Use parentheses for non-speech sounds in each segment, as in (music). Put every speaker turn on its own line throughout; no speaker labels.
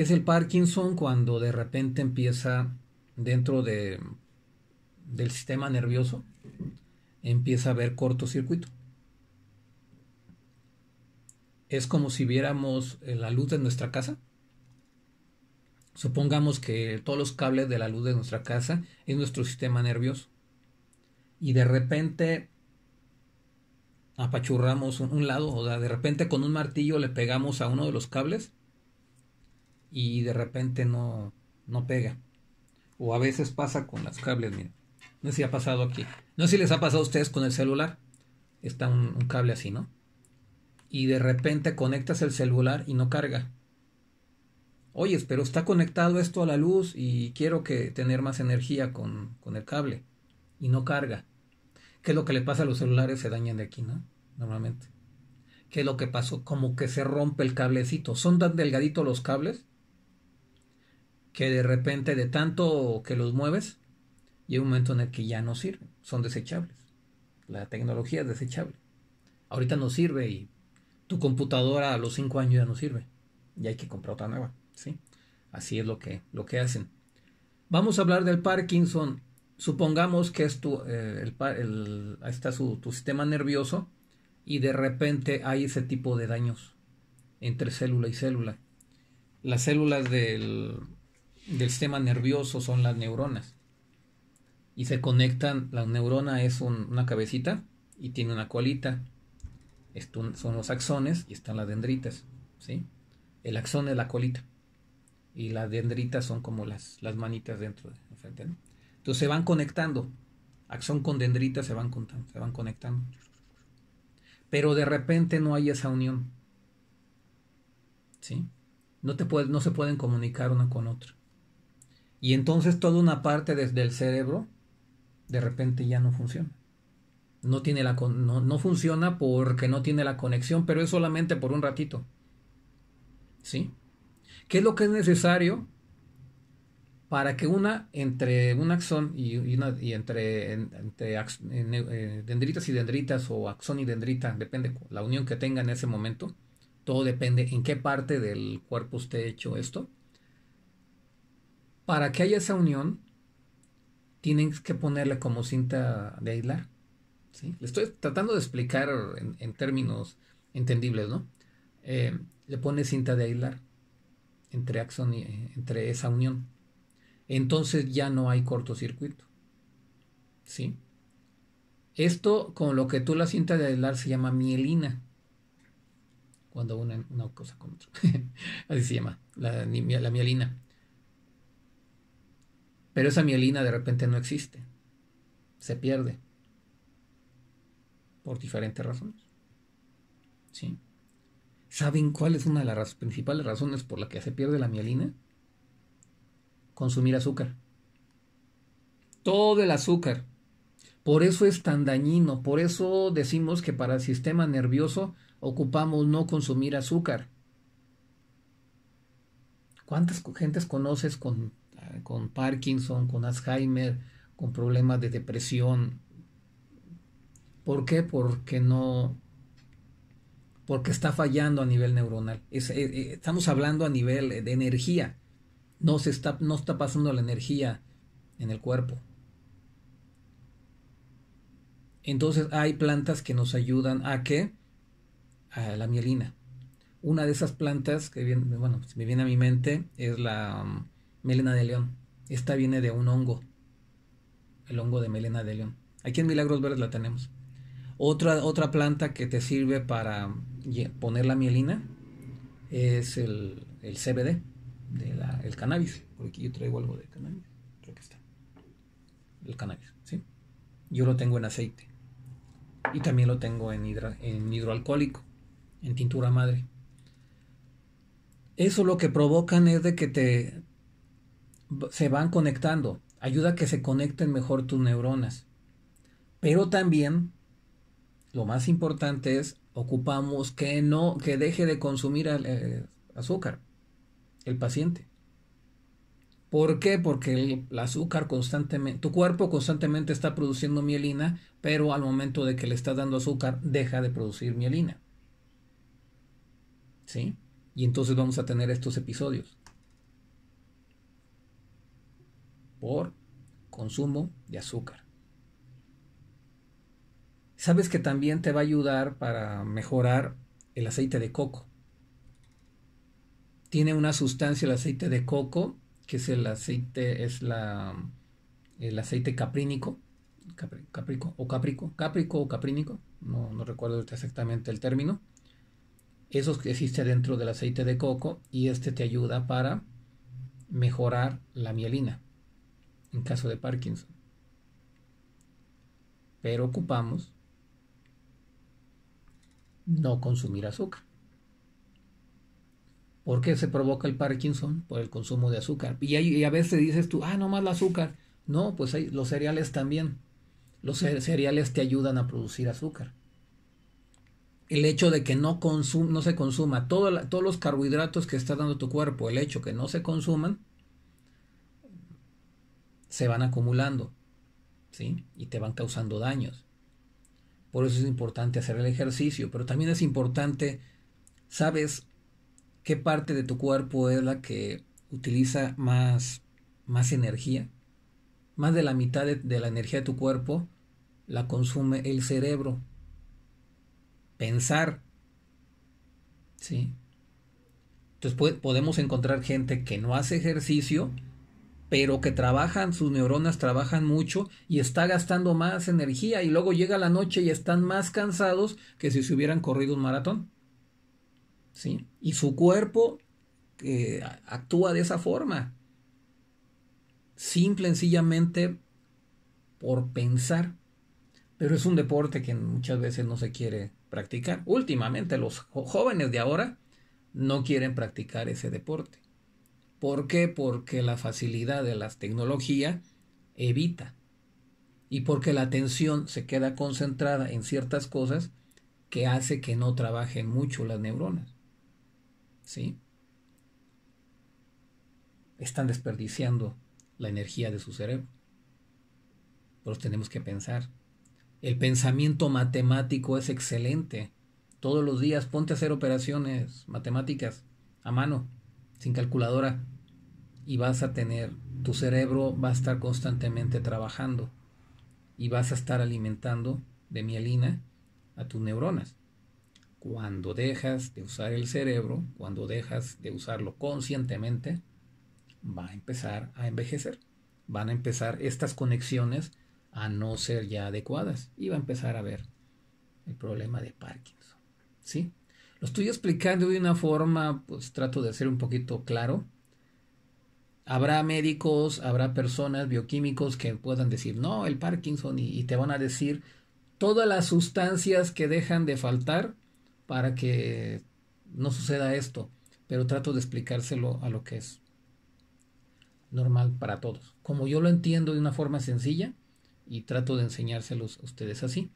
¿Qué es el Parkinson? Cuando de repente empieza dentro de, del sistema nervioso, empieza a haber cortocircuito. Es como si viéramos la luz de nuestra casa. Supongamos que todos los cables de la luz de nuestra casa es nuestro sistema nervioso. Y de repente apachurramos un, lado, o de repente con un martillo le pegamos a uno de los cables y de repente no, no pega. O a veces pasa con las cables, miren. No sé si ha pasado aquí. No sé si les ha pasado a ustedes con el celular. Está un, cable así, ¿no? Y de repente conectas el celular y no carga. Oye, pero está conectado esto a la luz y quiero que tener más energía con, con el cable. Y no carga. ¿Qué es lo que le pasa a los celulares? Se dañan de aquí, ¿no? Normalmente. ¿Qué es lo que pasó? Como que se rompe el cablecito. Son tan delgaditos los cables que de repente de tanto que los mueves, llega un momento en el que ya no sirven. Son desechables. La tecnología es desechable. Ahorita no sirve y tu computadora a los 5 años ya no sirve. Y hay que comprar otra nueva. ¿sí? Así es lo que, lo que hacen. Vamos a hablar del Parkinson supongamos que es tu, eh, el, está su, tu sistema nervioso y de repente hay ese tipo de daños entre célula y célula. Las células del, del sistema nervioso son las neuronas y se conectan, la neurona es una cabecita y tiene una colita. Son los axones y están las dendritas. ¿sí? El axón es la colita y las dendritas son como las, manitas dentro de. Entonces se van conectando. Axón con dendrita se van, se van conectando. Pero de repente no hay esa unión. ¿Sí? No, te no se pueden comunicar una con otra. Y entonces toda una parte desde el cerebro de repente ya no funciona. No, tiene la, no, no funciona porque no tiene la conexión, pero es solamente por un ratito. ¿Sí? ¿Qué es lo que es necesario para que una entre un axón y, una, y entre, entre eh, dendritas y dendritas o axón y dendrita, depende la unión que tenga en ese momento, todo depende en qué parte del cuerpo esté hecho esto. Para que haya esa unión, tienen que ponerle como cinta de aislar. ¿sí? Le estoy tratando de explicar en, términos entendibles, ¿no? Eh, le pone cinta de aislar entre axón y eh, entre esa unión entonces ya no hay cortocircuito. ¿Sí? Esto con lo que tú la cinta de aislar se llama mielina. Cuando una, una cosa con otra. (laughs) Así se llama, la, la mielina. Pero esa mielina de repente no existe. Se pierde. Por diferentes razones. ¿Sí? ¿Saben cuál es una de las principales razones por la que se pierde la mielina? consumir azúcar. Todo el azúcar. Por eso es tan dañino, por eso decimos que para el sistema nervioso ocupamos no consumir azúcar. ¿Cuántas gentes conoces con, con Parkinson, con Alzheimer, con problemas de depresión? ¿Por qué? Porque no, porque está fallando a nivel neuronal. Eh, eh, estamos hablando a nivel de energía no, se está, no está pasando la energía en el cuerpo. Entonces hay plantas que nos ayudan a que a la mielina. Una de esas plantas que viene, bueno, me viene a mi mente es la um, melena de león. Esta viene de un hongo, el hongo de melena de león. Aquí en Milagros Verdes la tenemos. Otra, otra planta que te sirve para poner la mielina es el, el CBD del cannabis. Por aquí yo traigo algo de cannabis. Creo que está. El cannabis, ¿sí? Yo lo tengo en aceite. Y también lo tengo en, en hidroalcohólico, en tintura madre. Eso lo que provocan es de que te se van conectando. Ayuda a que se conecten mejor tus neuronas. Pero también, lo más importante es, ocupamos que no, que deje de consumir eh, azúcar el paciente. ¿Por qué? Porque el, azúcar constantemente, tu cuerpo constantemente está produciendo mielina, pero al momento de que le estás dando azúcar, deja de producir mielina. ¿Sí? Y entonces vamos a tener estos episodios. Por consumo de azúcar. Sabes que también te va a ayudar para mejorar el aceite de coco. Tiene una sustancia el aceite de coco, que es el aceite, es la, el aceite caprínico, caprico o caprico, caprico o caprínico, no, no recuerdo exactamente el término. Eso existe dentro del aceite de coco y este te ayuda para mejorar la mielina en caso de Parkinson. Pero ocupamos no consumir azúcar. ¿Por qué se provoca el Parkinson? Por el consumo de azúcar. Y, a veces dices tú, ah, no más el azúcar. No, pues hay, los cereales también. Los cereales te ayudan a producir azúcar. El hecho de que no, no se consuma todos los carbohidratos que está dando tu cuerpo, el hecho que no se consuman, se van acumulando, ¿sí? Y te van causando daños. Por eso es importante hacer el ejercicio, pero también es importante, ¿sabes qué parte de tu cuerpo es la que utiliza más, más energía? Más de la mitad de, la energía de tu cuerpo la consume el cerebro. Pensar. ¿Sí? Entonces podemos encontrar gente que no hace ejercicio pero que trabajan, sus neuronas trabajan mucho y está gastando más energía y luego llega la noche y están más cansados que si se hubieran corrido un maratón. ¿Sí? Y su cuerpo eh, actúa de esa forma. Simple, sencillamente por pensar. Pero es un deporte que muchas veces no se quiere practicar. Últimamente los jóvenes de ahora no quieren practicar ese deporte. ¿Por qué? Porque la facilidad de las tecnologías evita. Y porque la atención se queda concentrada en ciertas cosas que hace que no trabajen mucho las neuronas. ¿Sí? Están desperdiciando la energía de su cerebro. Pero tenemos que pensar. El pensamiento matemático es excelente. Todos los días ponte a hacer operaciones matemáticas a mano sin calculadora y vas a tener, tu cerebro va a estar constantemente trabajando y vas a estar alimentando de mielina a tus neuronas. Cuando dejas de usar el cerebro, cuando dejas de usarlo conscientemente, va a empezar a envejecer. Van a empezar estas conexiones a no ser ya adecuadas y va a empezar a ver el problema de Parkinson. ¿Sí? Lo estoy explicando de una forma, pues trato de ser un poquito claro. Habrá médicos, habrá personas bioquímicos que puedan decir, no, el Parkinson, y, te van a decir todas las sustancias que dejan de faltar para que no suceda esto. Pero trato de explicárselo a lo que es normal para todos. Como yo lo entiendo de una forma sencilla y trato de enseñárselos a ustedes así.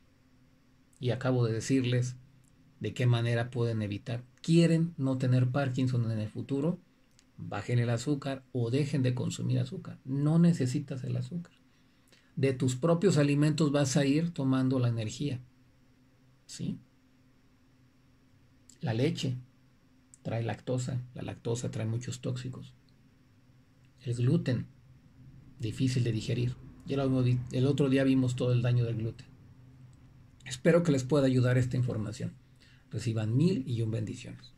Y acabo de decirles de qué manera pueden evitar. ¿Quieren no tener Parkinson en el futuro? Bajen el azúcar o dejen de consumir azúcar. No necesitas el azúcar. De tus propios alimentos vas a ir tomando la energía. ¿Sí? La leche trae lactosa. La lactosa trae muchos tóxicos. El gluten, difícil de digerir. el otro día vimos todo el daño del gluten. Espero que les pueda ayudar esta información reciban mil y un bendiciones.